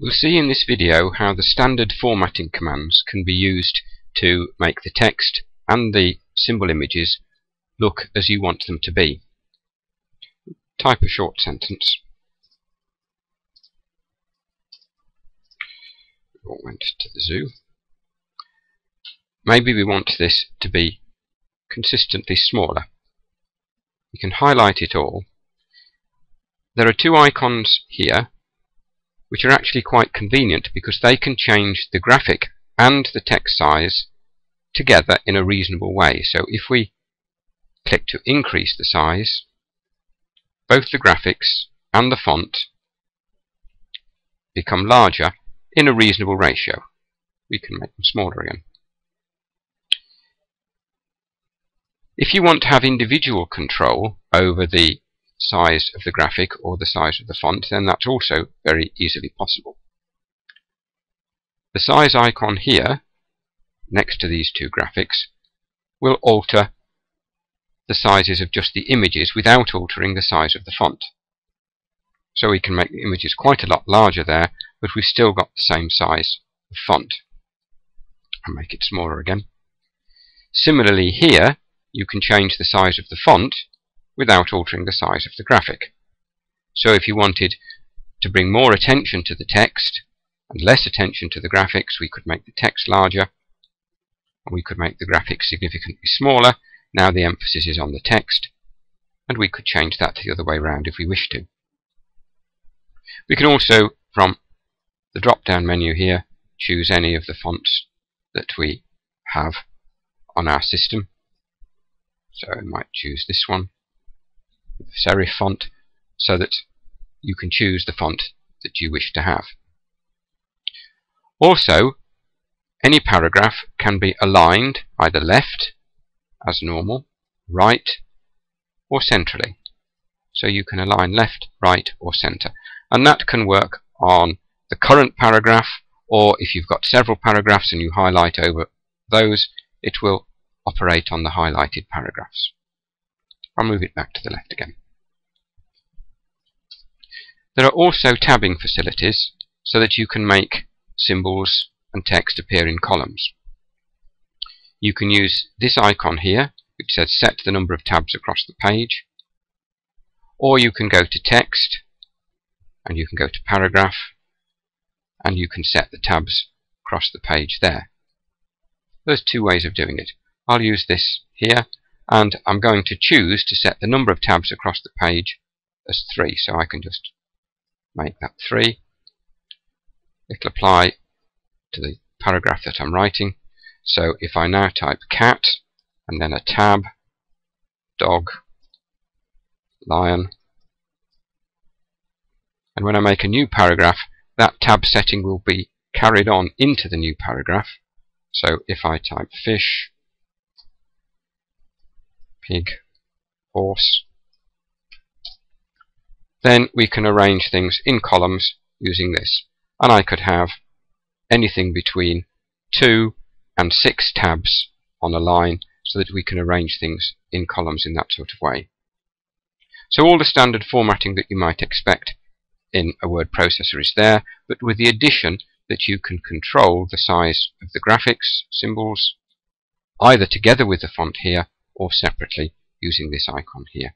We'll see in this video how the standard formatting commands can be used to make the text and the symbol images look as you want them to be. Type a short sentence. We all went to the zoo. Maybe we want this to be consistently smaller. We can highlight it all. There are two icons here which are actually quite convenient because they can change the graphic and the text size together in a reasonable way. So if we click to increase the size, both the graphics and the font become larger in a reasonable ratio. We can make them smaller again. If you want to have individual control over the size of the graphic or the size of the font, then that's also very easily possible. The size icon here, next to these two graphics, will alter the sizes of just the images without altering the size of the font. So we can make the images quite a lot larger there, but we've still got the same size of font. And make it smaller again. Similarly here, you can change the size of the font without altering the size of the graphic. So if you wanted to bring more attention to the text and less attention to the graphics, we could make the text larger, and we could make the graphics significantly smaller. Now the emphasis is on the text, and we could change that the other way around if we wish to. We can also, from the drop-down menu here, choose any of the fonts that we have on our system. So I might choose this one serif font so that you can choose the font that you wish to have. Also, any paragraph can be aligned either left, as normal, right, or centrally. So you can align left, right, or center. And that can work on the current paragraph, or if you've got several paragraphs and you highlight over those, it will operate on the highlighted paragraphs. I'll move it back to the left again. There are also tabbing facilities so that you can make symbols and text appear in columns. You can use this icon here, which says set the number of tabs across the page, or you can go to text, and you can go to paragraph, and you can set the tabs across the page there. There's two ways of doing it. I'll use this here and I'm going to choose to set the number of tabs across the page as 3 so I can just make that 3 it'll apply to the paragraph that I'm writing. So if I now type cat and then a tab dog lion and when I make a new paragraph that tab setting will be carried on into the new paragraph. So if I type fish pig, horse. Then we can arrange things in columns using this. And I could have anything between 2 and 6 tabs on a line so that we can arrange things in columns in that sort of way. So all the standard formatting that you might expect in a word processor is there, but with the addition that you can control the size of the graphics, symbols, either together with the font here or separately using this icon here.